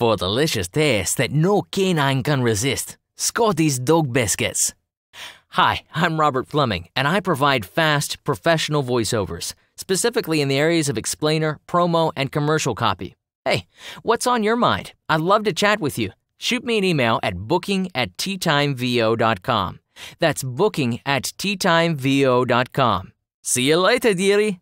For delicious taste that no canine can resist, Scotty's Dog Biscuits. Hi, I'm Robert Fleming, and I provide fast, professional voiceovers, specifically in the areas of explainer, promo, and commercial copy. Hey, what's on your mind? I'd love to chat with you. Shoot me an email at booking at teatimevo.com. That's booking at teatimevo.com. See you later, dearie.